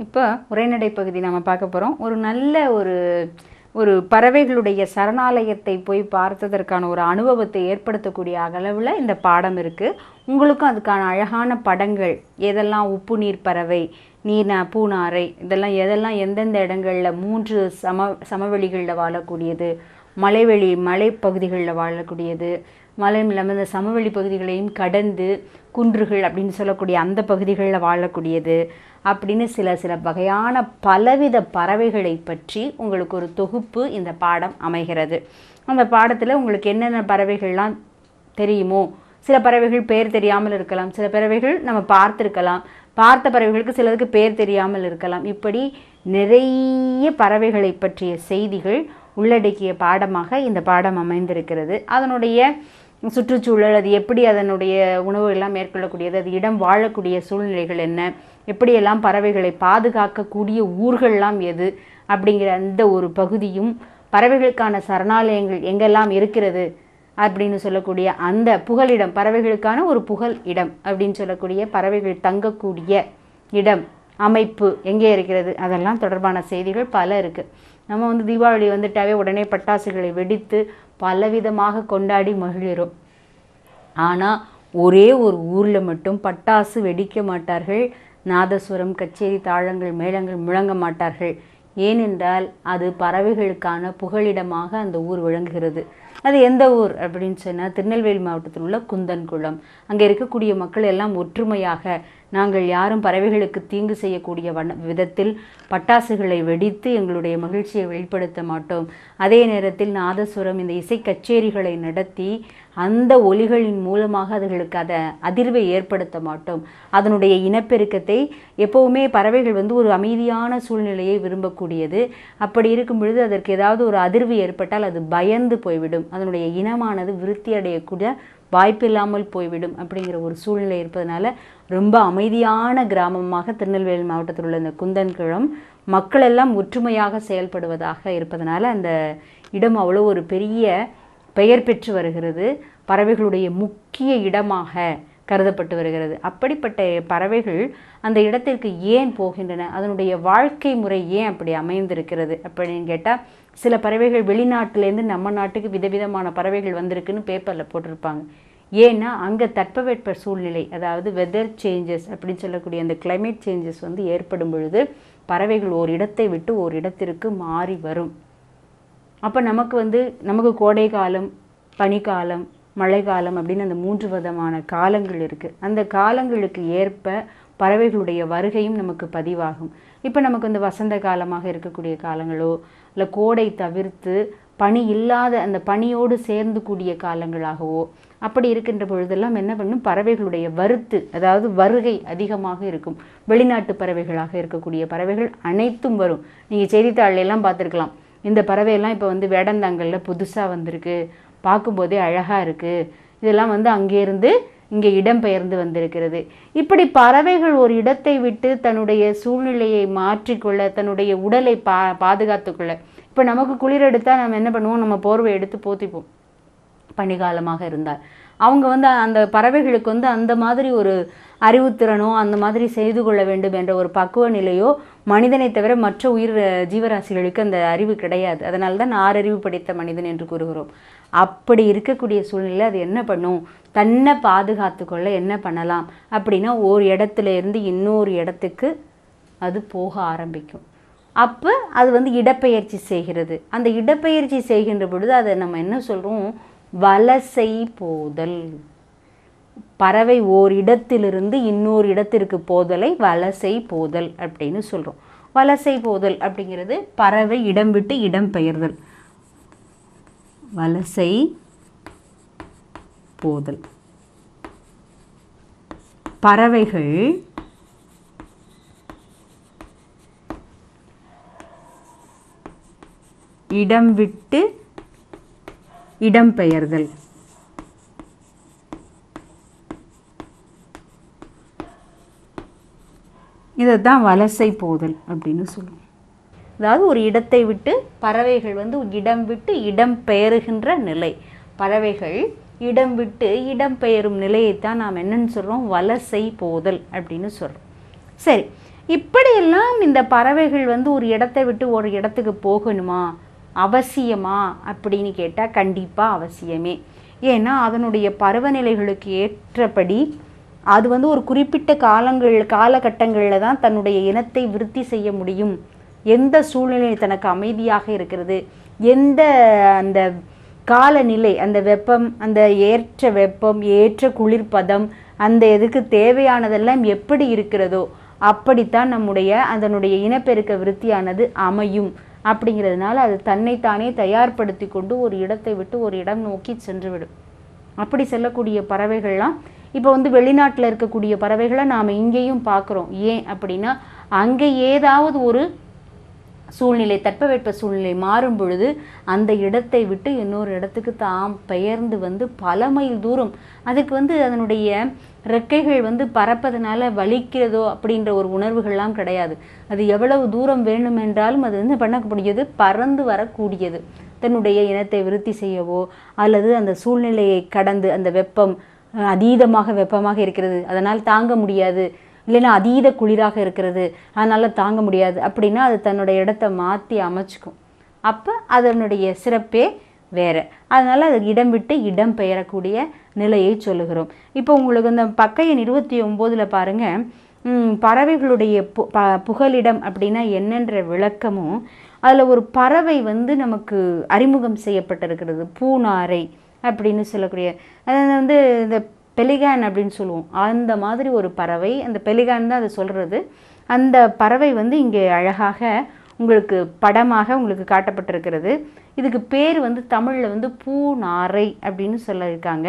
இப்போ உரைநடை பகுதி நம்ம பார்க்க போகிறோம் ஒரு நல்ல ஒரு ஒரு பறவைகளுடைய சரணாலயத்தை போய் பார்த்ததற்கான ஒரு அனுபவத்தை ஏற்படுத்தக்கூடிய அளவில் இந்த பாடம் இருக்குது உங்களுக்கும் அதுக்கான அழகான படங்கள் எதெல்லாம் உப்பு நீர் பறவை நீர்நா பூநாரை இதெல்லாம் எதெல்லாம் எந்தெந்த இடங்களில் மூன்று சம சமவெளிகளில் வாழக்கூடியது மலைவெளி மலைப்பகுதிகளில் வாழக்கூடியது மலையும் இல்லாமல் இந்த சமவெளி பகுதிகளையும் கடந்து குன்றுகள் அப்படின்னு சொல்லக்கூடிய அந்த பகுதிகளில் வாழக்கூடியது அப்படின்னு சில சில வகையான பலவித பறவைகளை பற்றி உங்களுக்கு ஒரு தொகுப்பு இந்த பாடம் அமைகிறது. அந்த பாடத்தில் உங்களுக்கு என்னென்ன பறவைகள்லாம் தெரியுமோ சில பறவைகள் பேர் தெரியாமல் இருக்கலாம் சில பறவைகள் நம்ம பார்த்துருக்கலாம் பார்த்த பறவைகளுக்கு சிலருக்கு பேர் தெரியாமல் இருக்கலாம். இப்படி நிறைய பறவைகளை பற்றிய செய்திகள் உள்ளடக்கிய பாடமாக இந்த பாடம் அமைந்திருக்கிறது. அதனுடைய சுற்றுச்சூழல் அது எப்படி அதனுடைய உணவு எல்லாம் மேற்கொள்ளக்கூடியது அது இடம் வாழக்கூடிய சூழ்நிலைகள் என்ன எப்படியெல்லாம் பறவைகளை பாதுகாக்கக்கூடிய ஊர்கள்லாம் எது அப்படிங்கிற அந்த ஒரு பகுதியும் பறவைகளுக்கான சரணாலயங்கள் எங்கெல்லாம் இருக்கிறது அப்படின்னு சொல்லக்கூடிய அந்த புகலிடம் பறவைகளுக்கான ஒரு புகல் இடம் அப்படின்னு சொல்லக்கூடிய பறவைகள் தங்கக்கூடிய இடம் அமைப்பு எங்கே இருக்கிறது? அதெல்லாம் தொடர்பான செய்திகள் பல இருக்குது நம்ம வந்து தீபாவளி வந்துட்டாவே உடனே பட்டாசுகளை வெடித்து பலவிதமாக கொண்டாடி மகிழ்கிறோம் ஆனால் ஒரே ஒரு ஊரில் மட்டும் பட்டாசு வெடிக்க மாட்டார்கள். நாதஸ்வரம் கச்சேரி தாளங்கள் மேளங்கள் முழங்க மாட்டார்கள். ஏனென்றால் அது பறவைகளுக்கான புகழிடமாக அந்த ஊர் விளங்குகிறது. அது எந்த ஊர் அப்படின்னு சொன்னால் திருநெல்வேலி மாவட்டத்தில் உள்ள குந்தன்குளம். அங்கே இருக்கக்கூடிய மக்கள் எல்லாம் ஒற்றுமையாக நாங்கள் யாரும் பறவைகளுக்கு தீங்கு செய்யக்கூடிய வண்ண விதத்தில் பட்டாசுகளை வெடித்து எங்களுடைய மகிழ்ச்சியை வெளிப்படுத்த மாட்டோம். அதே நேரத்தில் நாதசுரம் இந்த இசை கச்சேரிகளை நடத்தி அந்த ஒலிகளின் மூலமாக அதுகளுக்கு அதை அதிர்வை ஏற்படுத்த மாட்டோம். அதனுடைய இனப்பெருக்கத்தை எப்போவுமே பறவைகள் வந்து ஒரு அமைதியான சூழ்நிலையை விரும்பக்கூடியது. அப்படி இருக்கும் பொழுது அதற்கு ஏதாவது ஒரு அதிர்வு ஏற்பட்டால் அது பயந்து போய்விடும். அதனுடைய இனமானது விருத்தி அடையக்கூடிய வாய்ப்பில்லாமல் போய்விடும் அப்படிங்கிற ஒரு சூழ்நிலை இருப்பதனால ரொம்ப அமைதியான கிராமமாக திருநெல்வேலி மாவட்டத்தில் உள்ள இந்த குந்தன்கிழம் மக்கள் எல்லாம் ஒற்றுமையாக செயல்படுவதாக இருப்பதனால அந்த இடம் அவ்வளோ ஒரு பெரிய பெயர் பெற்று வருகிறது. பறவைகளுடைய முக்கிய இடமாக கருதப்பட்டு வருகிறது. அப்படிப்பட்ட பறவைகள் அந்த இடத்திற்கு ஏன் போகின்றன? அதனுடைய வாழ்க்கை முறை ஏன் அப்படி அமைந்திருக்கிறது? அப்படின்னு கேட்டால் சில பறவைகள் வெளிநாட்டிலேருந்து நம்ம நாட்டுக்கு விதவிதமான பறவைகள் வந்திருக்குன்னு பேப்பரில் போட்டிருப்பாங்க. ஏன்னா அங்கே தட்பவெட்ப சூழ்நிலை அதாவது வெதர் சேஞ்சஸ் அப்படின்னு சொல்லக்கூடிய அந்த கிளைமேட் சேஞ்சஸ் வந்து ஏற்படும் பொழுது பறவைகள் ஒரு இடத்தை விட்டு ஒரு இடத்திற்கு மாறி வரும். அப்போ நமக்கு வந்து நமக்கு கோடை காலம் பனிக்காலம் மழைக்காலம் அப்படின்னு அந்த மூன்று விதமான காலங்கள் இருக்குது அந்த காலங்களுக்கு ஏற்ப பறவைகளுடைய வருகையும் நமக்கு பதிவாகும். இப்போ நமக்கு இந்த வசந்த காலமாக இருக்கக்கூடிய காலங்களோ இல்லை கோடை தவிர்த்து பனி இல்லாத அந்த பனியோடு சேர்ந்து கூடிய காலங்களாகவோ அப்படி இருக்கின்ற பொழுதெல்லாம் என்ன பண்ணும்? பறவைகளுடைய வருத்து அதாவது வருகை அதிகமாக இருக்கும். வெளிநாட்டு பறவைகளாக இருக்கக்கூடிய பறவைகள் அனைத்தும் வரும். நீங்கள் செய்தித்தாள்லாம் பார்த்துருக்கலாம். இந்த பறவையெல்லாம் இப்போ வந்து வேடந்தாங்கலில் புதுசாக வந்திருக்கு. பார்க்கும்போதே அழகாக இருக்குது இதெல்லாம் வந்து அங்கேருந்து இங்கே இடம்பெயர்ந்து வந்திருக்கிறது. இப்படி பறவைகள் ஒரு இடத்தை விட்டு தன்னுடைய சூழ்நிலையை மாற்றிக்கொள்ள தன்னுடைய உடலை பா பாதுகாத்துக்கொள்ள இப்போ நமக்கு குளிர் எடுத்தால் நம்ம என்ன பண்ணுவோம்? நம்ம போர்வை எடுத்து போத்திப்போம். பனிகாலமாக இருந்தால் அவங்க வந்து அந்த பறவைகளுக்கு வந்து அந்த மாதிரி ஒரு அறிவுத்திறனோ அந்த மாதிரி செய்து கொள்ள வேண்டும் என்ற ஒரு பக்குவ நிலையோ மனிதனை தவிர மற்ற உயிர் ஜீவராசிகளுக்கு அந்த அறிவு கிடையாது. அதனால தான் ஆறறிவு படைத்த மனிதன் என்று கூறுகிறோம். அப்படி இருக்கக்கூடிய சூழ்நிலை அது என்ன பண்ணும்? தன்னை பாதுகாத்து கொள்ள என்ன பண்ணலாம்? அப்படின்னா ஒரு இடத்துல இருந்து இன்னொரு இடத்துக்கு அது போக ஆரம்பிக்கும். அப்போ அது வந்து இடப்பெயர்ச்சி செய்கிறது. அந்த இடப்பெயர்ச்சி செய்கின்ற பொழுது அதை நம்ம என்ன சொல்கிறோம் வலசை போதல் பறவை ஓர் இடத்திலிருந்து இன்னொரு இடத்திற்கு போதலை வலசை போதல் அப்படின்னு சொல்கிறோம் வலசை போதல் அப்படிங்கிறது பறவை இடம் விட்டு இடம் பெயர்தல். வலசை போதல் பறவைகள் இடம் விட்டு இடம்பெயர்தல். இதை தான் வலசை போதல் அப்படின்னு சொல்லுவோம். அதாவது ஒரு இடத்தை விட்டு பறவைகள் வந்து இடம் விட்டு இடம் பெயருகின்ற நிலை. பறவைகள் இடம் விட்டு இடம் பெயரும் நிலையைத்தான் நாம் என்னன்னு சொல்கிறோம் வலசை போதல் அப்படின்னு சொல்கிறோம் சரி இப்படியெல்லாம் இந்த பறவைகள் வந்து ஒரு இடத்தை விட்டு ஒரு இடத்துக்கு போகணுமா? அவசியமா அப்படின்னு கேட்டால் கண்டிப்பாக அவசியமே. ஏன்னா அதனுடைய பருவநிலைகளுக்கு ஏற்றபடி அது வந்து ஒரு குறிப்பிட்ட காலங்கள் காலகட்டங்களில் தான் தன்னுடைய இனத்தை விருத்தி செய்ய முடியும். எந்த சூழ்நிலை தனக்கு அமைதியாக இருக்கிறது? எந்த அந்த காலநிலை அந்த வெப்பம் அந்த ஏற்ற வெப்பம் ஏற்ற குளிர்பதம் அந்த இதுக்கு தேவையானதெல்லாம் எப்படி இருக்கிறதோ அப்படித்தான் நம்முடைய அதனுடைய இனப்பெருக்க விருத்தியானது அமையும். அப்படிங்கிறதுனால அது தன்னைத்தானே தயார்படுத்தி கொண்டு ஒரு இடத்தை விட்டு ஒரு இடம் நோக்கி சென்றுவிடும். அப்படி செல்லக்கூடிய பறவைகள்லாம் இப்போ வந்து வெளிநாட்டில் இருக்கக்கூடிய பறவைகளை நாம் இங்கேயும் பார்க்குறோம். ஏன் அப்படின்னா அங்கே ஏதாவது ஒரு சூழ்நிலை தட்பவெட்ப சூழ்நிலை மாறும் பொழுது அந்த இடத்தை விட்டு இன்னொரு இடத்துக்கு தாம் பெயர்ந்து வந்து பல மைல் தூரம் அதுக்கு வந்து அதனுடைய ரெக்கைகள் வந்து பறப்பதனால வலிக்கிறதோ அப்படின்ற ஒரு உணர்வுகள்லாம் கிடையாது. அது எவ்வளவு தூரம் வேண்டுமென்றாலும் அது வந்து பண்ணக்கூடியது பறந்து வரக்கூடியது. தன்னுடைய இனத்தை விருத்தி செய்யவோ அல்லது அந்த சூழ்நிலையை கடந்து அந்த வெப்பம் அதீதமாக வெப்பமாக இருக்கிறது அதனால் தாங்க முடியாது. இல்லைன்னா அதீத குளிராக இருக்கிறது அதனால் தாங்க முடியாது. அப்படின்னா அது தன்னுடைய இடத்த மாற்றி அமைச்சுக்கும். அப்போ அதனுடைய சிறப்பே வேறு. அதனால் அது இடம் விட்டு இடம் பெயரக்கூடிய நிலையை சொல்லுகிறோம். இப்போ உங்களுக்கு இந்த பக்கையன் இருபத்தி ஒம்போதில் பாருங்கள் பறவைகளுடைய பு ப புகலிடம் அப்படின்னா என்னன்ற விளக்கமும் அதில் ஒரு பறவை வந்து நமக்கு அறிமுகம் செய்யப்பட்டிருக்கிறது. பூனாரை அப்படின்னு சொல்லக்கூடிய அது வந்து இந்த பெலிகான் அப்படின்னு சொல்லுவோம். அந்த மாதிரி ஒரு பறவை அந்த பெலிகான் தான் அதை சொல்கிறது அந்த பறவை வந்து இங்கே அழகாக உங்களுக்கு படமாக உங்களுக்கு காட்டப்பட்டிருக்கிறது. இதுக்கு பேர் வந்து தமிழில் வந்து பூநாரை அப்படின்னு சொல்லியிருக்காங்க.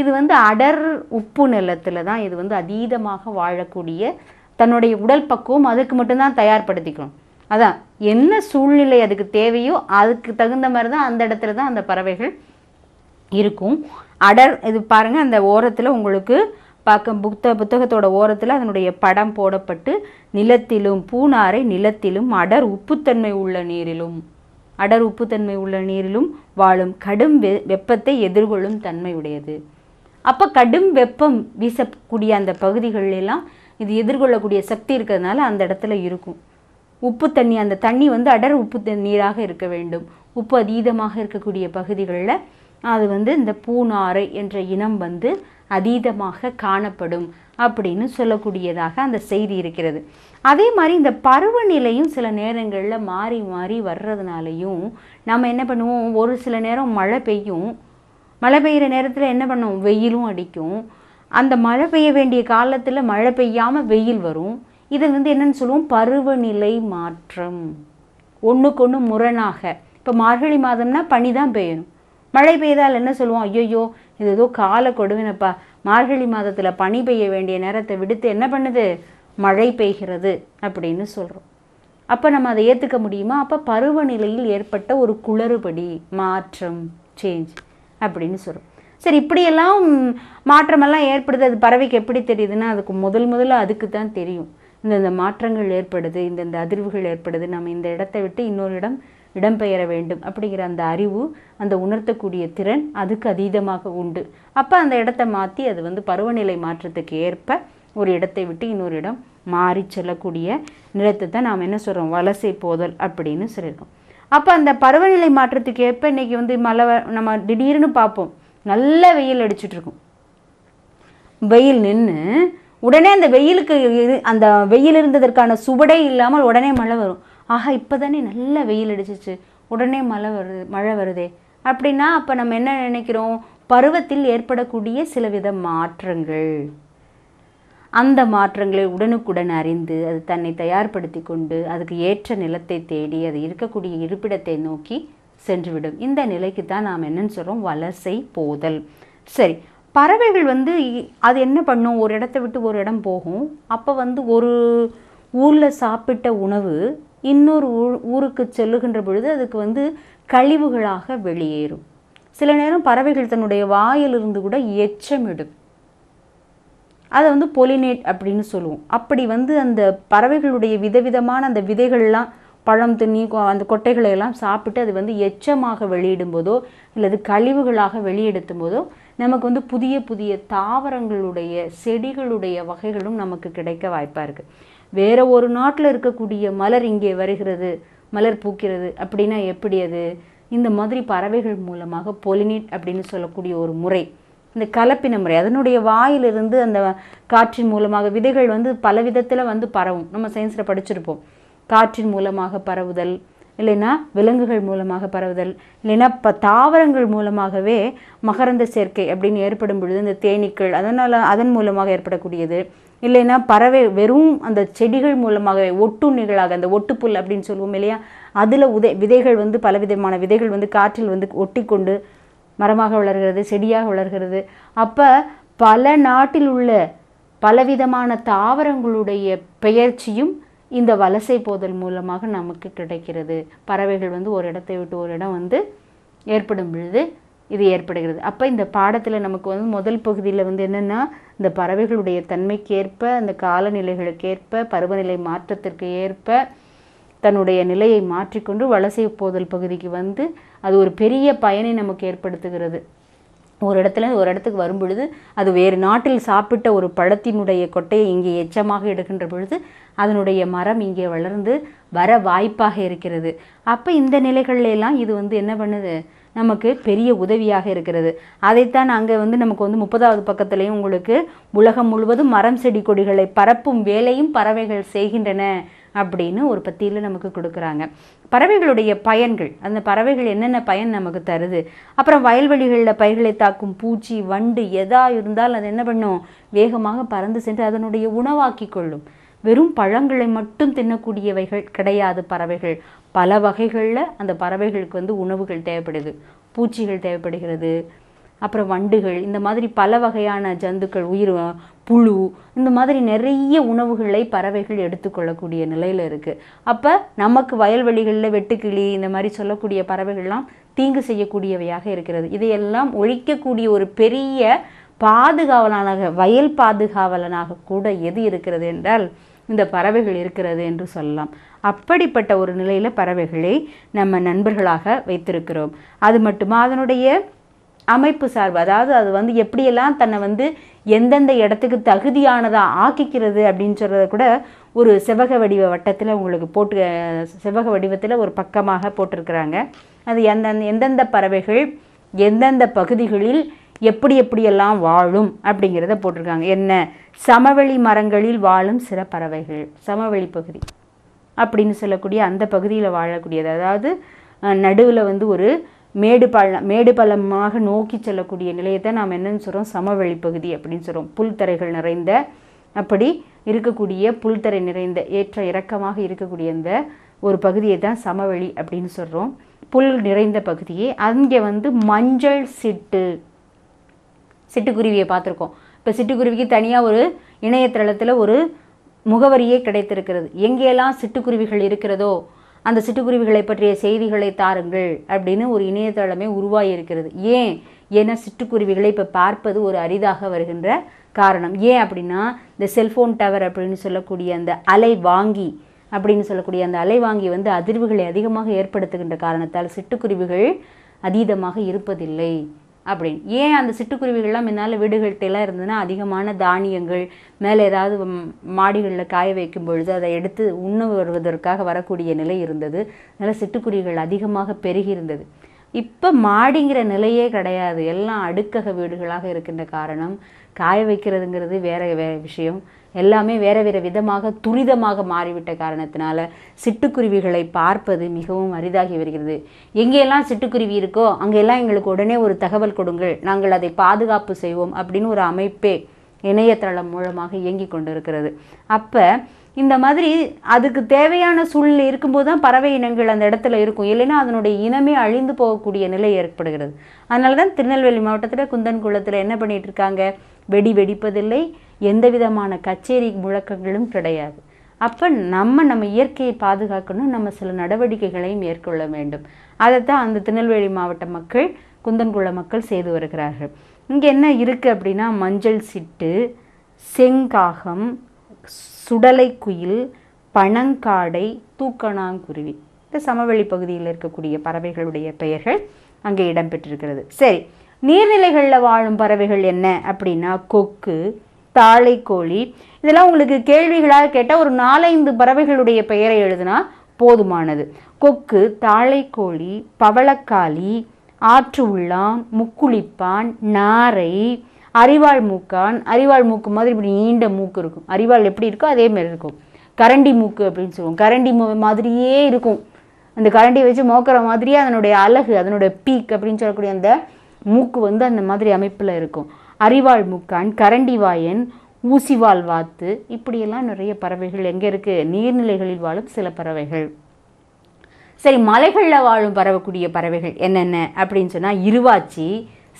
இது வந்து அடர் உப்பு நிலத்தில் தான் இது வந்து அதீதமாக வாழக்கூடிய தன்னுடைய உடல் பக்குவம் அதுக்கு மட்டும்தான் தயார்படுத்திக்கணும். அதான் என்ன சூழ்நிலை அதுக்கு தேவையோ அதுக்கு தகுந்த மாதிரி தான் அந்த இடத்துல தான் அந்த பறவைகள் இருக்கும். அடர் இது பாருங்கள் அந்த ஓரத்தில் உங்களுக்கு பார்க்க புத்த புத்தகத்தோட ஓரத்தில் அதனுடைய படம் போடப்பட்டு நிலத்திலும் பூனாரை நிலத்திலும் அடர் உப்புத்தன்மை உள்ள நீரிலும் அடர் உப்புத்தன்மை உள்ள நீரிலும் வாழும் கடும் வெ வெப்பத்தை எதிர்கொள்ளும் தன்மை உடையது அப்போ கடும் வெப்பம் வீசக்கூடிய அந்த பகுதிகளிலெல்லாம் இது எதிர்கொள்ளக்கூடிய சக்தி இருக்கிறதுனால அந்த இடத்துல இருக்கும். உப்பு தண்ணி அந்த தண்ணி வந்து அடர் உப்பு நீராக இருக்க வேண்டும். உப்பு அதீதமாக இருக்கக்கூடிய பகுதிகளில் அது வந்து இந்த பூநாரை என்ற இனம் வந்து அதீதமாக காணப்படும் அப்படின்னு சொல்லக்கூடியதாக அந்த செய்தி இருக்கிறது. அதே மாதிரி இந்த பருவநிலையும் சில நேரங்களில் மாறி மாறி வர்றதுனாலையும் நம்ம என்ன பண்ணுவோம்? ஒரு சில நேரம் மழை பெய்யும். மழை பெய்கிற நேரத்தில் என்ன பண்ணுவோம்? வெயிலும் அடிக்கும். அந்த மழை பெய்ய வேண்டிய காலத்தில் மழை பெய்யாமல் வெயில் வரும். இதை வந்து என்னென்னு சொல்லுவோம்? பருவநிலை மாற்றம். ஒன்றுக்கு ஒன்று முரணாக. இப்போ மார்கழி மாதம்னா பனி தான் பெய்யணும். மழை பெய்தால் என்ன சொல்லுவோம்? ஐயோ இது ஏதோ கால கொடுவினப்பா. மார்கழி மாதத்தில் பனி பெய்ய வேண்டிய நேரத்தை விடுத்து என்ன பண்ணுது? மழை பெய்கிறது அப்படின்னு சொல்கிறோம் அப்போ நம்ம அதை ஏற்றுக்க முடியுமா? அப்போ பருவநிலையில் ஏற்பட்ட ஒரு குளறுபடி மாற்றம் சேஞ்ச் அப்படின்னு சொல்கிறோம் சரி இப்படியெல்லாம் மாற்றமெல்லாம் ஏற்படுது. அது பறவைக்கு எப்படி தெரியுதுன்னா அதுக்கு முதல் முதல்ல அதுக்கு தான் தெரியும். இந்தந்த மாற்றங்கள் ஏற்படுது இந்தந்த அதிர்வுகள் ஏற்படுது. நம்ம இந்த இடத்தை விட்டு இன்னொரு இடம் இடம்பெயர வேண்டும் அப்படிங்கிற அந்த அறிவு அந்த உணர்த்தக்கூடிய திறன் அதுக்கு அதீதமாக உண்டு. அப்போ அந்த இடத்த மாற்றி அது வந்து பருவநிலை மாற்றத்துக்கு ஏற்ப ஒரு இடத்தை விட்டு இன்னொரு இடம் மாறி செல்லக்கூடிய நிலத்தை தான் நாம் என்ன சொல்கிறோம் வலசை போதல் அப்படின்னு சொல்லியிருக்கோம். அப்போ அந்த பருவநிலை மாற்றத்துக்கு ஏற்ப இன்னைக்கு வந்து மழை நம்ம திடீர்னு பார்ப்போம். நல்ல வெயில் அடிச்சிட்டு இருக்கும் வெயில் நின்று உடனே அந்த வெயிலுக்கு அந்த வெயில் இருந்ததற்கான சுவடே இல்லாமல் உடனே மழை வரும். ஆஹா இப்போதானே நல்ல வெயில் அடிச்சிச்சு. உடனே மழை வருது மழை வருதே. அப்படின்னா அப்போ நம்ம என்ன நினைக்கிறோம்? பருவத்தில் ஏற்படக்கூடிய சில வித மாற்றங்கள். அந்த மாற்றங்களை உடனுக்குடன் அறிந்து அது தன்னை தயார்படுத்தி கொண்டு அதுக்கு ஏற்ற நிலத்தை தேடி அது இருக்கக்கூடிய இருப்பிடத்தை நோக்கி சென்றுவிடும். இந்த நிலைக்கு தான் நாம் என்னன்னு சொல்கிறோம் வலசை போதல். சரி பறவைகள் வந்து இ- அது என்ன பண்ணும்? ஒரு இடத்த விட்டு ஒரு இடம் போகும். அப்போ வந்து ஒரு ஊரில் சாப்பிட்ட உணவு இன்னொரு ஊருக்கு செல்லுகின்ற பொழுது அதுக்கு வந்து கழிவுகளாக வெளியேறும். சில நேரம் பறவைகள் தன்னுடைய வாயிலிருந்து கூட எச்சமிடும் அதை வந்து பொலினேட் அப்படின்னு சொல்லுவோம். அப்படி வந்து அந்த பறவைகளுடைய விதவிதமான அந்த விதைகள்லாம் பழம் தின்னி அந்த கொட்டைகளை எல்லாம் சாப்பிட்டு அது வந்து எச்சமாக வெளியிடும் போதோ அல்லது கழிவுகளாக வெளியெடுத்தும் போதோ நமக்கு வந்து புதிய புதிய தாவரங்களுடைய செடிகளுடைய வகைகளும் நமக்கு கிடைக்க வாய்ப்பாக இருக்குது வேற ஒரு நாட்டில் இருக்கக்கூடிய மலர் இங்கே வருகிறது. மலர் பூக்கிறது. அப்படின்னா எப்படி அது? இந்த மாதிரி பறவைகள் மூலமாக பொலினேட் அப்படின்னு சொல்லக்கூடிய ஒரு முறை. இந்த கலப்பின முறை. அதனுடைய வாயிலிருந்து அந்த காற்றின் மூலமாக விதைகள் வந்து பல விதத்தில் வந்து பரவும். நம்ம சயின்ஸில் படிச்சிருப்போம். காற்றின் மூலமாக பரவுதல் இல்லைன்னா விலங்குகள் மூலமாக பரவுதல் இல்லைன்னா இப்போ தாவரங்கள் மூலமாகவே மகரந்த சேர்க்கை அப்படின்னு ஏற்படும் பொழுது இந்த தேனீக்கள் அதனால் அதன் மூலமாக ஏற்படக்கூடியது. இல்லைன்னா பறவை வெறும் அந்த செடிகள் மூலமாகவே ஒட்டுண்ணிகளாக அந்த ஒட்டுப்புல் அப்படின்னு சொல்லுவோம் இல்லையா? அதில் உதை விதைகள் வந்து பலவிதமான விதைகள் வந்து காற்றில் வந்து ஒட்டி கொண்டு மரமாக வளர்கிறது செடியாக வளர்கிறது. அப்போ பல நாட்டில் உள்ள பலவிதமான தாவரங்களுடைய பெயர்ச்சியும் இந்த வலசை போதல் மூலமாக நமக்கு கிடைக்கிறது. பறவைகள் வந்து ஒரு இடத்தை விட்டு ஒரு இடம் வந்து ஏற்படும் பொழுது இது ஏற்படுகிறது. அப்போ இந்த பாடத்தில் நமக்கு வந்து முதல் பகுதியில் வந்து என்னென்னா இந்த பறவைகளுடைய தன்மைக்கேற்ப அந்த காலநிலைகளுக்கேற்ப பருவநிலை மாற்றத்திற்கு ஏற்ப தன்னுடைய நிலையை மாற்றிக்கொண்டு வலசை போதல் பகுதிக்கு வந்து அது ஒரு பெரிய பயனை நமக்கு ஏற்படுத்துகிறது. ஒரு இடத்துல ஒரு இடத்துக்கு வரும் பொழுது அது வேறு நாட்டில் சாப்பிட்ட ஒரு பழத்தினுடைய கொட்டையை இங்கே எச்சமாக எடுக்கின்ற பொழுது அதனுடைய மரம் இங்கே வளர்ந்து வர வாய்ப்பாக இருக்கிறது. அப்போ இந்த நிலைகள்லாம் இது வந்து என்ன பண்ணுது? நமக்கு பெரிய உதவியாக இருக்கிறது. அதைத்தான் அங்கே வந்து நமக்கு வந்து முப்பதாவது பக்கத்துலேயும் உங்களுக்கு உலகம் முழுவதும் மரம் செடி கொடிகளை பரப்பும் வேலையும் பறவைகள் செய்கின்றன அப்படின்னு ஒரு பத்தியில் நமக்கு கொடுக்குறாங்க. பறவைகளுடைய பயன்கள் அந்த பறவைகள் என்னென்ன பயன் நமக்கு தருது? அப்புறம் வயல்வெளிகளில் பயிர்களை தாக்கும் பூச்சி வண்டு எதா இருந்தால் அது என்ன பண்ணும்? வேகமாக பறந்து சென்று அதனுடைய உணவாக்கி கொள்ளும். வெறும் பழங்களை மட்டும் தின்னக்கூடியவைகள் கிடையாது பறவைகள். பல வகைகளில் அந்த பறவைகளுக்கு வந்து உணவுகள் தேவைப்படுது. பூச்சிகள் தேவைப்படுகிறது. அப்புறம் வண்டுகள் இந்த மாதிரி பல வகையான ஜந்துக்கள் உயிர் புழு இந்த மாதிரி நிறைய உணவுகளை பறவைகள் எடுத்துக்கொள்ளக்கூடிய நிலையில் இருக்குது அப்போ நமக்கு வயல்வெளிகளில் வெட்டுக்கிளி இந்த மாதிரி சொல்லக்கூடிய பறவைகள்லாம் தீங்கு செய்யக்கூடியவையாக இருக்கிறது. இதையெல்லாம் ஒழிக்கக்கூடிய ஒரு பெரிய பாதுகாவலனாக வயல் பாதுகாவலனாக கூட எது இருக்கிறது என்றால் இந்த பறவைகள் இருக்கிறது என்று சொல்லலாம். அப்படிப்பட்ட ஒரு நிலையில் பறவைகளை நம்ம நண்பர்களாக வைத்திருக்கிறோம். அது மட்டுமா அதனுடைய அமைப்பு சார்பு அதாவது அது வந்து எப்படியெல்லாம் தன்னை வந்து எந்தெந்த இடத்துக்கு தகுதியானதாக ஆக்கிக்கிறது அப்படின்னு சொல்கிறத கூட ஒரு செவ்வக வடிவ வட்டத்தில் உங்களுக்கு போட்டு செவ்வக வடிவத்தில் ஒரு பக்கமாக போட்டிருக்கிறாங்க. அது எந்தெந்த எந்தெந்த பறவைகள் எந்தெந்த பகுதிகளில் எப்படி எப்படியெல்லாம் வாழும் அப்படிங்கிறத போட்டிருக்காங்க. என்ன? சமவெளி மரங்களில் வாழும் சில பறவைகள் சமவெளி பகுதி அப்படின்னு சொல்லக்கூடிய அந்த பகுதியில் வாழக்கூடியது. அதாவது நடுவில் வந்து ஒரு மேடு பள்ளம் மேடு பள்ளமாக நோக்கி செல்லக்கூடிய நிலையத்தை நாம் என்னன்னு சொல்கிறோம் சமவெளி பகுதி அப்படின்னு சொல்கிறோம் புல்தரைகள் நிறைந்த அப்படி இருக்கக்கூடிய புல்தரை நிறைந்த ஏற்ற இறக்கமாக இருக்கக்கூடிய அந்த ஒரு பகுதியை தான் சமவெளி அப்படின்னு சொல்கிறோம் புல் நிறைந்த பகுதியே. அங்கே வந்து மஞ்சள் சிட்டு சிட்டுக்குருவியை பார்த்துருக்கோம். இப்போ சிட்டுக்குருவிக்கு தனியாக ஒரு இணையதளத்தில் ஒரு முகவரியே கிடைத்திருக்கிறது. எங்கெல்லாம் சிட்டுக்குருவிகள் இருக்கிறதோ அந்த சிட்டுக்குருவிகளை பற்றிய செய்திகளை தாருங்கள் அப்படின்னு ஒரு இணையதளமே உருவாகி இருக்கிறது ஏன்? ஏன்னா சிட்டுக்குருவிகளை இப்போ பார்ப்பது ஒரு அரிதாக வருகின்ற காரணம். ஏன் அப்படின்னா இந்த செல்ஃபோன் டவர் அப்படின்னு சொல்லக்கூடிய அந்த அலை வாங்கி அப்படின்னு சொல்லக்கூடிய அந்த அலை வாங்கி வந்து அதிர்வுகளை அதிகமாக ஏற்படுத்துகின்ற காரணத்தால் சிட்டுக்குருவிகள் அதீதமாக இருப்பதில்லை. அப்படின்னு. ஏன் அந்த சிட்டுக்குருவிகள்லாம் முன்னால் வீடுகள்கிட்டலாம் இருந்ததுன்னா அதிகமான தானியங்கள் மேலே ஏதாவது மாடிகளில் காய வைக்கும் பொழுது அதை எடுத்து உண்ண வருவதற்காக வரக்கூடிய நிலை இருந்தது. அதனால் சிட்டுக்குருவிகள் அதிகமாக பெருகி இருந்தது. இப்போ மாடிங்கிற நிலையே கிடையாது. எல்லாம் அடுக்கக வீடுகளாக இருக்கின்ற காரணம் காய வைக்கிறதுங்கிறது வேற வேற விஷயம். எல்லாமே வேற வேற விதமாக துரிதமாக மாறிவிட்ட காரணத்தினால சிட்டுக்குருவிகளை பார்ப்பது மிகவும் அரிதாகி வருகிறது. எங்கெல்லாம் சிட்டுக்குருவி இருக்கோ அங்கெல்லாம் எங்களுக்கு உடனே ஒரு தகவல் கொடுங்கள். நாங்கள் அதை பாதுகாப்பு செய்வோம் அப்படின்னு ஒரு அமைப்பே இணையதளம் மூலமாக இயங்கி கொண்டு இருக்கிறது அப்போ இந்த மாதிரி அதுக்கு தேவையான சூழ்நிலை இருக்கும்போது தான் பறவை இனங்கள் அந்த இடத்துல இருக்கும். இல்லைன்னா அதனுடைய இனமே அழிந்து போகக்கூடிய நிலை ஏற்படுகிறது. அதனால தான் திருநெல்வேலி மாவட்டத்தில் குந்தன் குளத்தில் என்ன பண்ணிட்டு இருக்காங்க? வெடி வெடிப்பதில்லை. எந்த விதமான கச்சேரி முழக்கங்களும் கிடையாது. அப்போ நம்ம நம்ம இயற்கையை பாதுகாக்கணும். நம்ம சில நடவடிக்கைகளையும் மேற்கொள்ள வேண்டும். அதை தான் அந்த திருநெல்வேலி மாவட்ட மக்கள் குந்தன்குள மக்கள் செய்து வருகிறார்கள். இங்கே என்ன இருக்குது அப்படின்னா மஞ்சள் சிட்டு செங்காகம் சுடலை குயில் பனங்காடை தூக்கணாங்குருவி. இந்த சமவெளி பகுதியில் இருக்கக்கூடிய பறவைகளுடைய பெயர்கள் அங்கே இடம்பெற்றிருக்கிறது. சரி நீர்நிலைகளில் வாழும் பறவைகள் என்ன அப்படின்னா கொக்கு தாழைக்கோழி இதெல்லாம் உங்களுக்கு கேள்விகளாக கேட்டால் ஒரு நாலைந்து பறவைகளுடைய பெயரை எழுதுனா போதுமானது. கொக்கு தாழைக்கோழி பவளக்காளி ஆற்று உள்ளான் முக்குளிப்பான் நாரை அரிவாள் மூக்கான். அரிவாள் மூக்கு மாதிரி இப்படி நீண்ட மூக்கு இருக்கும். அரிவாள் எப்படி இருக்கோ அதே மாதிரி இருக்கும். கரண்டி மூக்கு அப்படின்னு சொல்லுவோம். கரண்டி மாதிரியே இருக்கும். அந்த கரண்டியை வச்சு மோக்கிற மாதிரியே அதனுடைய அழகு அதனுடைய பீக் அப்படின்னு சொல்லக்கூடிய அந்த மூக்கு வந்து அந்த மாதிரி அமைப்பில் இருக்கும். அரிவாள் மூக்கான் கரண்டி வாயன் ஊசிவால் வாத்து இப்படியெல்லாம் நிறைய பறவைகள் எங்கே இருக்குது நீர்நிலைகளில் வாழும் சில பறவைகள். சரி மலைகளில் வாழும் பரவக்கூடிய பறவைகள் என்னென்ன? அப்படின்னு சொன்னால் இருவாச்சி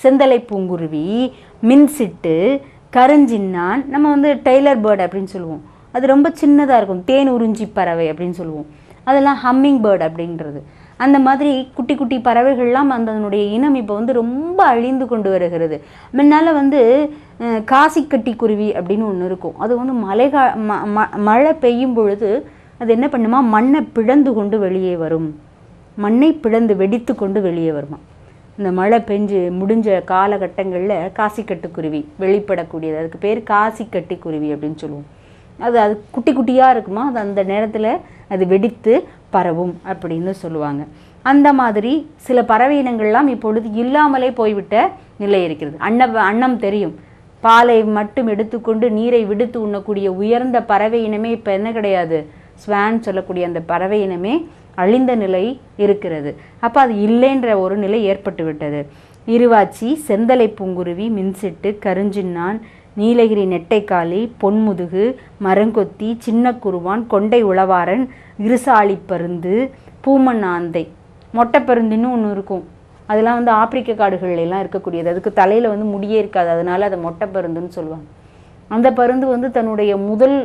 செந்தலை பூங்குருவி மின்சிட்டு கருஞ்சின்னான். நம்ம வந்து டெய்லர் பேர்ட் அப்படின்னு சொல்லுவோம். அது ரொம்ப சின்னதாக இருக்கும். தேன் உறிஞ்சி பறவை அப்படின்னு சொல்லுவோம். அதெல்லாம் ஹம்மிங் பேர்டு அப்படின்றது. அந்த மாதிரி குட்டி குட்டி பறவைகள்லாம் அந்த அதனுடைய இனம் இப்போ வந்து ரொம்ப அழிந்து கொண்டு வருகிறது. முன்னால் வந்து காசிக்கட்டி குருவி அப்படின்னு ஒன்று இருக்கும். அது வந்து மலைகா ம ம- மழை பெய்யும் பொழுது அது என்ன பண்ணுமா? மண்ணை பிழந்து கொண்டு வெளியே வரும். மண்ணை பிழந்து வெடித்து கொண்டு வெளியே வருமா? இந்த மழை பெஞ்சு முடிஞ்ச காலகட்டங்களில் காசிக்கட்டு குருவி வெளிப்படக்கூடியது. அதுக்கு பேர் காசிக்கட்டி குருவி அப்படின்னு சொல்லுவோம். அது அது குட்டி குட்டியாக இருக்குமா? அது அந்த நேரத்தில் அது வெடித்து பரவும் அப்படின்னு சொல்லுவாங்க. அந்த மாதிரி சில பறவை இனங்கள்லாம் இப்பொழுது இல்லாமலே போய்விட்ட நிலை இருக்கிறது. அன்ன அன்னம் தெரியும். பாலை மட்டும் எடுத்துக்கொண்டு நீரை விடுத்து உண்ணக்கூடிய உயர்ந்த பறவை இனமே இப்போ என்ன கிடையாது? ஸ்வான் சொல்லக்கூடிய அந்த பறவை இனமே அழிந்த நிலை இருக்கிறது. அப்போ அது இல்லைன்ற ஒரு நிலை ஏற்பட்டு விட்டது இருவாச்சி செந்தலை பூங்குருவி மின்சிட்டு கருஞ்சின்னான் நீலகிரி நெட்டைக்காளி பொன்முதுகு மரங்கொத்தி சின்ன குருவான் கொண்டை உளவாரன் இருசாலிப்பருந்து பூமன் ஆந்தை. மொட்டைப்பருந்துன்னு ஒன்று இருக்கும். அதெல்லாம் வந்து ஆப்பிரிக்க காடுகள்லாம் இருக்கக்கூடியது. அதுக்கு தலையில் வந்து முடியே இருக்காது. அதனால அதை மொட்டை பருந்துன்னு சொல்லுவாங்க. அந்த பருந்து வந்து தன்னுடைய முதல்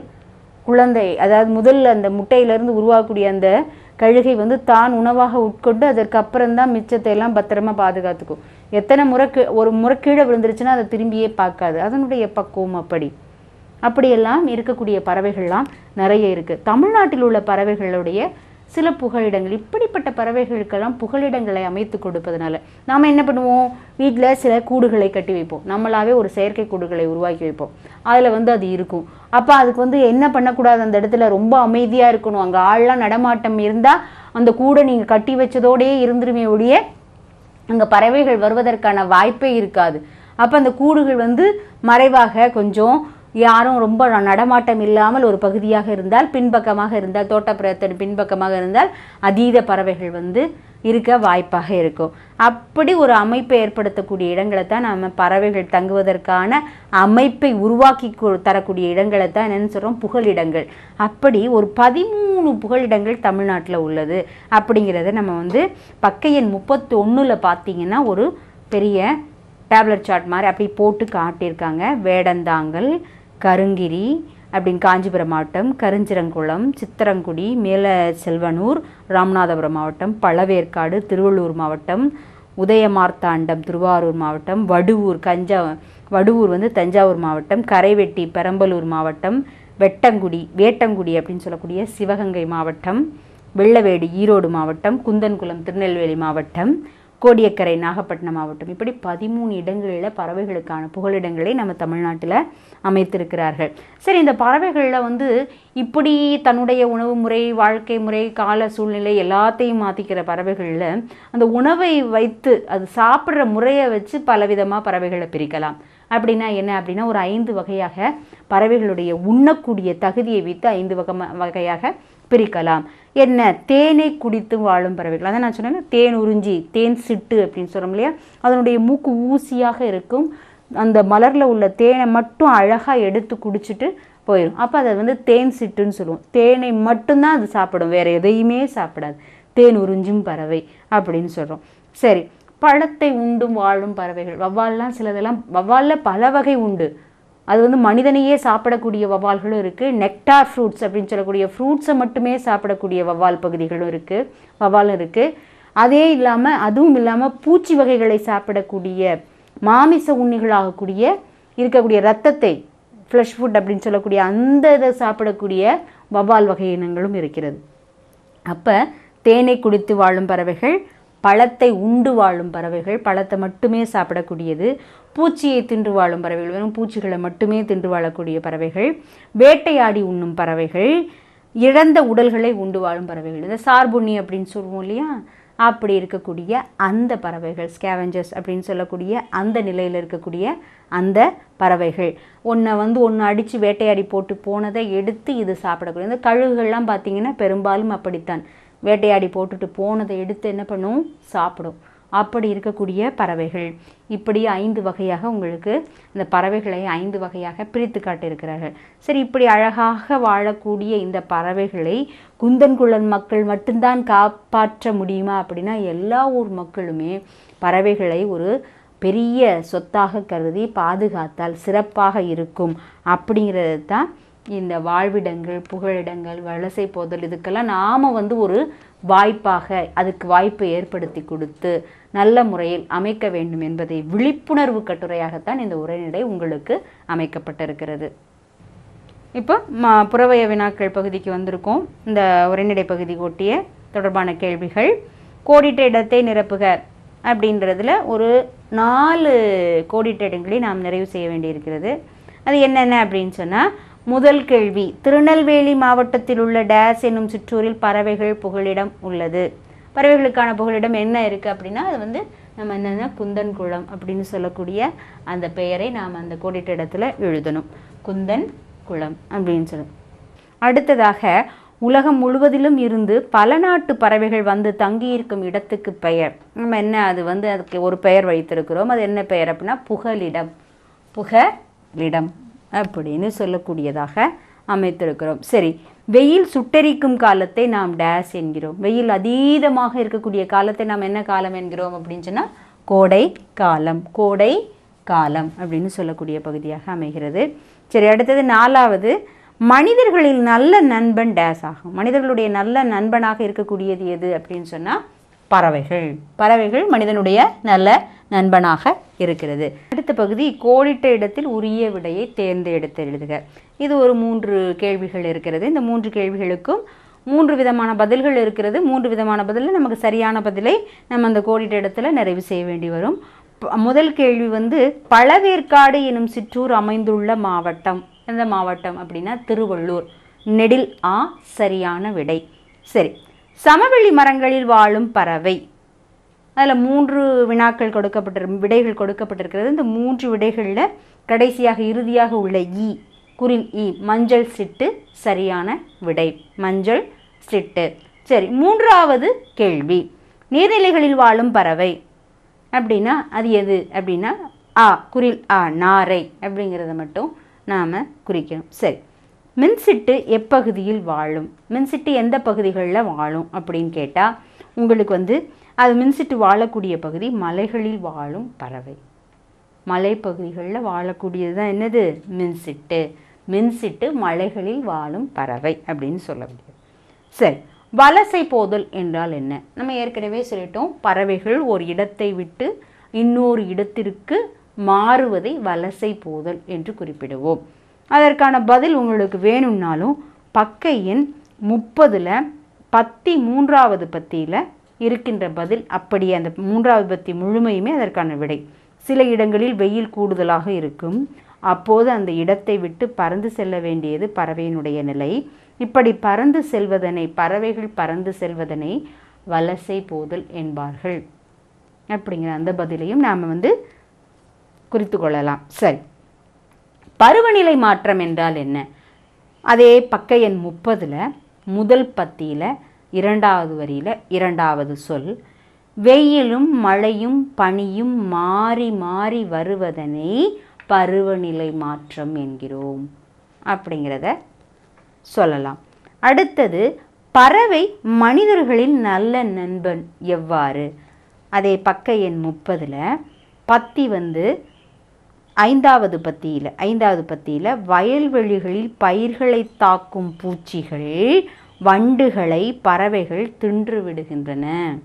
குழந்தை அதாவது முதல் அந்த முட்டையிலேருந்து உருவாகக்கூடிய அந்த கழுகை வந்து தான் உணவாக உட்கொண்டு அதற்கு அப்புறம்தான் மிச்சத்தை எல்லாம் பத்திரமா பாதுகாத்துக்கும். எத்தனை முறை கீ- ஒரு முறை கீழே விழுந்துருச்சுன்னா அதை திரும்பியே பார்க்காது. அதனுடைய பக்குவம் அப்படி. அப்படியெல்லாம் இருக்கக்கூடிய பறவைகள்லாம் நிறைய இருக்கு. தமிழ்நாட்டில் உள்ள பறவைகளுடைய சில புகலிடங்கள் இப்படிப்பட்ட பறவைகளுக்கெல்லாம் புகலிடங்களை அமைத்து கொடுப்பதனால நாம் என்ன பண்ணுவோம்? வீட்டில் சில கூடுகளை கட்டி வைப்போம். நம்மளாவே ஒரு செயற்கை கூடுகளை உருவாக்கி வைப்போம். அதில் வந்து அது இருக்கும். அப்போ அதுக்கு வந்து என்ன பண்ணக்கூடாது? அந்த இடத்துல ரொம்ப அமைதியாக இருக்கணும். அங்கே ஆள்லாம் நடமாட்டம் இருந்தால் அந்த கூடை நீங்கள் கட்டி வச்சதோடயே இருந்துருமே ஒழிய அங்கே பறவைகள் வருவதற்கான வாய்ப்பே இருக்காது. அப்போ அந்த கூடுகள் வந்து மறைவாக கொஞ்சம் யாரும் ரொம்ப நடமாட்டம் இல்லாமல் ஒரு பகுதியாக இருந்தால் பின்பக்கமாக இருந்தால் தோட்டப்புறத்தின் பின்பக்கமாக இருந்தால் அதீத பறவைகள் வந்து இருக்க வாய்ப்பாக இருக்கும். அப்படி ஒரு அமைப்பை ஏற்படுத்தக்கூடிய இடங்களை தான் நம்ம பறவைகள் தங்குவதற்கான அமைப்பை உருவாக்கி தரக்கூடிய இடங்களை தான் என்னென்னு சொல்கிறோம் புகலிடங்கள். அப்படி ஒரு பதிமூணு புகலிடங்கள் தமிழ்நாட்டில் உள்ளது. அப்படிங்கிறத நம்ம வந்து பக்கையன் முப்பத்தி ஒன்றில் பார்த்தீங்கன்னா ஒரு பெரிய டேப்லெட் சார்ட் மாதிரி அப்படி போட்டு காட்டியிருக்காங்க. வேடந்தாங்கல் கருங்கிரி அப்படின்னு காஞ்சிபுரம் மாவட்டம் கருஞ்சிரங்குளம் சித்தரங்குடி மேல செல்வனூர் ராமநாதபுரம் மாவட்டம் பழவேற்காடு திருவள்ளூர் மாவட்டம் உதயமார்த்தாண்டம் திருவாரூர் மாவட்டம் வடுவூர் கஞ்சா வடுவூர் வந்து தஞ்சாவூர் மாவட்டம் கரைவெட்டி பெரம்பலூர் மாவட்டம் வெட்டங்குடி வேட்டங்குடி அப்படின்னு சொல்லக்கூடிய சிவகங்கை மாவட்டம் வெள்ளவேடு ஈரோடு மாவட்டம் குந்தன்குளம் திருநெல்வேலி மாவட்டம் கோடியக்கரை நாகப்பட்டினம் மாவட்டம். இப்படி பதிமூணு இடங்களில் பறவைகளுக்கான புகலிடங்களை நம்ம தமிழ்நாட்டில் அமைத்திருக்கிறார்கள். சரி இந்த பறவைகளில் வந்து இப்படி தன்னுடைய உணவு முறை வாழ்க்கை முறை கால சூழ்நிலை எல்லாத்தையும் மாற்றிக்கிற பறவைகளில் அந்த உணவை வைத்து அது சாப்பிட்ற முறையை வச்சு பலவிதமாக பறவைகளை பிரிக்கலாம். அப்படின்னா என்ன? அப்படின்னா ஒரு ஐந்து வகையாக பறவைகளுடைய உண்ணக்கூடிய தகுதியை வைத்து ஐந்து வகை வகையாக பிரிக்கலாம். என்ன? தேனை குடித்து வாழும் பறவைகள். அதான் நான் சொன்னேன் தேன் உறிஞ்சி தேன் சிட்டு அப்படின்னு சொல்கிறோம் இல்லையா? அதனுடைய மூக்கு ஊசியாக இருக்கும். அந்த மலரில் உள்ள தேனை மட்டும் அழகாக எடுத்து குடிச்சிட்டு போயிடும் அப்போ அதை வந்து தேன் சிட்டுன்னு சொல்லுவோம். தேனை மட்டும்தான் அது சாப்பிடும். வேறு எதையுமே சாப்பிடாது. தேன் உறிஞ்சும் பறவை அப்படின்னு சொல்கிறோம் சரி. பழத்தை உண்டும் வாழும் பறவைகள். வவ்வால்லாம் சிலதெல்லாம் வவ்வாலில் பல வகை உண்டு. அது வந்து மனிதனையே சாப்பிடக்கூடிய வவ்வால்களும் இருக்குது நெக்டார் ஃப்ரூட்ஸ் அப்படின்னு சொல்லக்கூடிய ஃப்ரூட்ஸை மட்டுமே சாப்பிடக்கூடிய வவ்வால் பகுதிகளும் இருக்குது வவ்வாலும் இருக்குது அதே இல்லாமல் அதுவும் இல்லாமல் பூச்சி வகைகளை சாப்பிடக்கூடிய மாமிச உண்ணிகளாகக்கூடிய இருக்கக்கூடிய ரத்தத்தை ஃப்ளஷ் ஃபுட் அப்படின்னு சொல்லக்கூடிய அந்த இதை சாப்பிடக்கூடிய வவ்வால் வகை இனங்களும் இருக்கிறது. அப்போ தேனை குடித்து வாழும் பறவைகள் பழத்தை உண்டு வாழும் பறவைகள் பழத்தை மட்டுமே சாப்பிடக்கூடியது பூச்சியை தின்று வாழும் பறவைகள் வெறும் பூச்சிகளை மட்டுமே தின்று வாழக்கூடிய பறவைகள் வேட்டையாடி உண்ணும் பறவைகள் இழந்த உடல்களை உண்டு வாழும் பறவைகள். இந்த சார்புண்ணி அப்படின்னு சொல்லுவோம் இல்லையா? அப்படி இருக்கக்கூடிய அந்த பறவைகள் ஸ்கேவஞ்சர்ஸ் அப்படின்னு சொல்லக்கூடிய அந்த நிலையில் இருக்கக்கூடிய அந்த பறவைகள். ஒன்றை வந்து ஒன்று அடித்து வேட்டையாடி போட்டு போனதை எடுத்து இது சாப்பிடக்கூடிய. இந்த கழுகுகள்லாம் பார்த்தீங்கன்னா பெரும்பாலும் அப்படித்தான். வேட்டையாடி போட்டுட்டு போனதை எடுத்து என்ன பண்ணும்? சாப்பிடும். அப்படி இருக்கக்கூடிய பறவைகள். இப்படி ஐந்து வகையாக உங்களுக்கு இந்த பறவைகளை ஐந்து வகையாக பிரித்து காட்டியிருக்கிறார்கள். சரி இப்படி அழகாக வாழக்கூடிய இந்த பறவைகளை குந்தன்குழல் மக்கள் மட்டும்தான் காப்பாற்ற முடியுமா அப்படின்னா எல்லா ஊர் மக்களுமே பறவைகளை ஒரு பெரிய சொத்தாக கருதி பாதுகாத்தால் சிறப்பாக இருக்கும் அப்படிங்கிறது தான் இந்த வாழ்விடங்கள் புகழிடங்கள் வலசை போதல் இதுக்கெல்லாம் நாம் வந்து ஒரு வாய்ப்பாக அதுக்கு வாய்ப்பை ஏற்படுத்தி கொடுத்து நல்ல முறையில் அமைக்க வேண்டும் என்பதை விழிப்புணர்வு கட்டுரையாகத்தான் இந்த உரைநடை உங்களுக்கு அமைக்கப்பட்டிருக்கிறது. இப்போ ம புறவய வினாக்கள் பகுதிக்கு வந்திருக்கோம். இந்த உரைநடை பகுதி ஒட்டிய தொடர்பான கேள்விகள். கோடிட்ட இடத்தை நிரப்புக அப்படின்றதுல ஒரு நாலு கோடிட்ட இடங்களை நாம் நிறைவு செய்ய வேண்டியிருக்கிறது. அது என்னென்ன அப்படின்னு சொன்னால் முதல் கேள்வி. திருநெல்வேலி மாவட்டத்தில் உள்ள டேஸ் என்னும் சிற்றூரில் பறவைகள் புகலிடம் உள்ளது. பறவைகளுக்கான புகலிடம் என்ன இருக்குது அப்படின்னா அது வந்து நம்ம என்னென்னா குந்தன் குளம் அப்படின்னு சொல்லக்கூடிய அந்த பெயரை நாம் அந்த கோடிட்ட இடத்துல எழுதணும். குந்தன் குளம் அப்படின்னு சொல்லணும் அடுத்ததாக உலகம் முழுவதிலும் இருந்து பல நாட்டு பறவைகள் வந்து தங்கியிருக்கும் இடத்துக்கு பெயர். நம்ம என்ன அது வந்து அதுக்கு ஒரு பெயர் வைத்திருக்கிறோம். அது என்ன பெயர் அப்படின்னா புகலிடம். புகலிடம். அப்படின்னு சொல்லக்கூடியதாக அமைத்திருக்கிறோம். சரி வெயில் சுட்டெரிக்கும் காலத்தை நாம் டேஸ் என்கிறோம். வெயில் அதீதமாக இருக்கக்கூடிய காலத்தை நாம் என்ன காலம் என்கிறோம் அப்படின்னு சொன்னால் கோடை காலம். கோடை காலம் அப்படின்னு சொல்லக்கூடிய பகுதியாக அமைகிறது. சரி அடுத்தது நாலாவது மனிதர்களில் நல்ல நண்பன் டேஸ் ஆகும். மனிதர்களுடைய நல்ல நண்பனாக இருக்கக்கூடியது எது அப்படின்னு சொன்னால் பறவைகள். பறவைகள் மனிதனுடைய நல்ல நண்பனாக இருக்கிறது. அடுத்த பகுதி கோடிட்ட இடத்தில் உரிய விடையை தேர்ந்தெடுத்து எழுதுக. இது ஒரு மூன்று கேள்விகள் இருக்கிறது. இந்த மூன்று கேள்விகளுக்கும் மூன்று விதமான பதில்கள் இருக்கிறது. மூன்று விதமான பதிலில் நமக்கு சரியான பதிலை நம்ம அந்த கோடிட்ட இடத்துல நிறைவு செய்ய வேண்டி வரும். முதல் கேள்வி வந்து பழவேற்காடு எனும் சிற்றூர் அமைந்துள்ள மாவட்டம். எந்த மாவட்டம் அப்படின்னா திருவள்ளூர். நெடில் ஆ சரியான விடை. சரி. சமவெளி மரங்களில் வாழும் பறவை. அதில் மூன்று வினாக்கள் கொடுக்கப்பட்டிரு விடைகள் கொடுக்கப்பட்டிருக்கிறது. இந்த மூன்று விடைகளில் கடைசியாக இறுதியாக உள்ள இ குறில் இ மஞ்சள் சிட்டு சரியான விடை. மஞ்சள் சிட்டு. சரி மூன்றாவது கேள்வி. நீர்நிலைகளில் வாழும் பறவை அப்படின்னா அது எது? அப்படின்னா ஆ குறில் ஆ நாரை அப்படிங்கிறத மட்டும் நாம் குறிக்கணும். சரி மின்சிட்டு எப்பகுதியில் வாழும்? மின்சிட்டு எந்த பகுதிகளில் வாழும் அப்படின்னு கேட்டால் உங்களுக்கு வந்து அது மின்சிட்டு வாழக்கூடிய பகுதி மலைகளில் வாழும் பறவை. மலைப்பகுதிகளில் வாழக்கூடியது தான் என்னது? மின்சிட்டு. மின்சிட்டு மலைகளில் வாழும் பறவை அப்படின்னு சொல்ல முடியும். சரி வலசை போதல் என்றால் என்ன? நம்ம ஏற்கனவே சொல்லிட்டோம் பறவைகள் ஒரு இடத்தை விட்டு இன்னொரு இடத்திற்கு மாறுவதை வலசை போதல் என்று குறிப்பிடுவோம். அதற்கான பதில் உங்களுக்கு வேணும்னாலும் பக்க எண் முப்பதில் பத்தி மூன்றாவது பத்தியில் இருக்கின்ற பதில் அப்படியே அந்த மூன்றாவது பத்தி முழுமையுமே அதற்கான விடை. சில இடங்களில் வெயில் கூடுதலாக இருக்கும். அப்போது அந்த இடத்தை விட்டு பறந்து செல்ல வேண்டியது பறவையினுடைய நிலை. இப்படி பறந்து செல்வதனை பறவைகள் பறந்து செல்வதனை வலசை போதல் என்பார்கள். அப்படிங்கிற அந்த பதிலையும் நாம் வந்து குறித்து கொள்ளலாம். சரி. பருவநிலை மாற்றம் என்றால் என்ன? அதே பக்க எண் முப்பதில் முதல் பத்தியில் இரண்டாவது வரியில் இரண்டாவது சொல் வெயிலும் மழையும் பனியும் மாறி மாறி வருவதனை பருவநிலை மாற்றம் என்கிறோம் அப்படிங்கிறத சொல்லலாம். அடுத்தது பறவை மனிதர்களின் நல்ல நண்பன் எவ்வாறு? அதே பக்க எண் முப்பதில் பத்தி வந்து ஐந்தாவது பத்தியில் ஐந்தாவது பத்தியில் வயல்வெளிகளில் பயிர்களை தாக்கும் பூச்சிகள் வண்டுகளை பறவைகள் தின்று விடுகின்றன.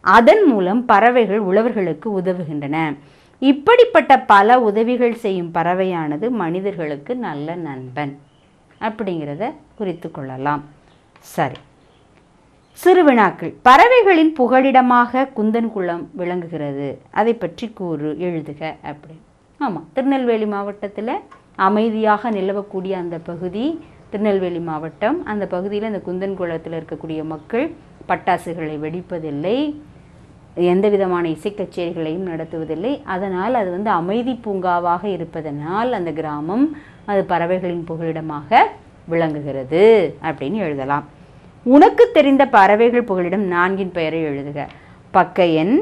அதன் மூலம் பறவைகள் உழவர்களுக்கு உதவுகின்றன. இப்படிப்பட்ட பல உதவிகள் செய்யும் பறவையானது மனிதர்களுக்கு நல்ல நண்பன் அப்படிங்கிறத குறித்து கொள்ளலாம். சரி. சிறு வினாக்கள். பறவைகளின் புகலிடமாக குந்தன் குளம் விளங்குகிறது. அதை பற்றி கூறு எழுதுக அப்படி. ஆமாம் திருநெல்வேலி மாவட்டத்தில் அமைதியாக நிலவக்கூடிய அந்த பகுதி திருநெல்வேலி மாவட்டம். அந்த பகுதியில் இந்த குந்தன் குளத்தில் இருக்கக்கூடிய மக்கள் பட்டாசுகளை வெடிப்பதில்லை. எந்த விதமான இசை கச்சேரிகளையும் நடத்துவதில்லை. அதனால் அது வந்து அமைதி பூங்காவாக இருப்பதனால் அந்த கிராமம் அது பறவைகளின் புகலிடமாக விளங்குகிறது அப்படின்னு எழுதலாம். உனக்கு தெரிந்த பறவைகள் புகலிடம் நான்கின் பெயரை எழுதுக. பக்க எண்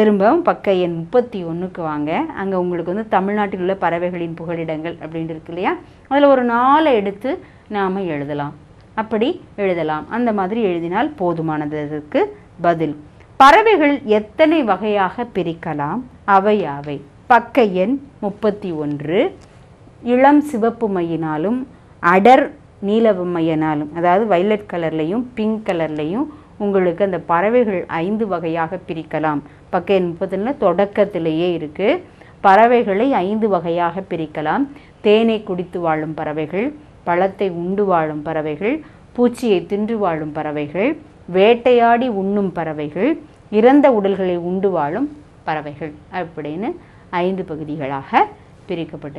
திரும்பவும் பக்க எண் முப்பத்தி ஒன்றுக்கு வாங்க. அங்கே உங்களுக்கு வந்து தமிழ்நாட்டில் உள்ள பறவைகளின் புகலிடங்கள் அப்படின்னு இருக்கு இல்லையா? அதில் ஒரு நாளை எடுத்து நாம் எழுதலாம். அப்படி எழுதலாம். அந்த மாதிரி எழுதினால் போதுமானதற்கு பதில். பறவைகள் எத்தனை வகையாக பிரிக்கலாம்? அவை அவை பக்க எண் முப்பத்தி ஒன்று. இளம் சிவப்பு மையினாலும் அடர் நீல அதாவது வைலட் கலர்லையும் பிங்க் கலர்லையும் உங்களுக்கு அந்த பறவைகள் ஐந்து வகையாக பிரிக்கலாம். பக்க எண் தொடக்கத்திலேயே இருக்குது பறவைகளை ஐந்து வகையாக பிரிக்கலாம். தேனை குடித்து வாழும் பறவைகள் பழத்தை உண்டு வாழும் பறவைகள் பூச்சியை தின்று வாழும் பறவைகள் வேட்டையாடி உண்ணும் பறவைகள் இறந்த உடல்களை உண்டு வாழும் பறவைகள் அப்படின்னு ஐந்து பகுதிகளாக பிரிக்கப்பட்டிருக்கு.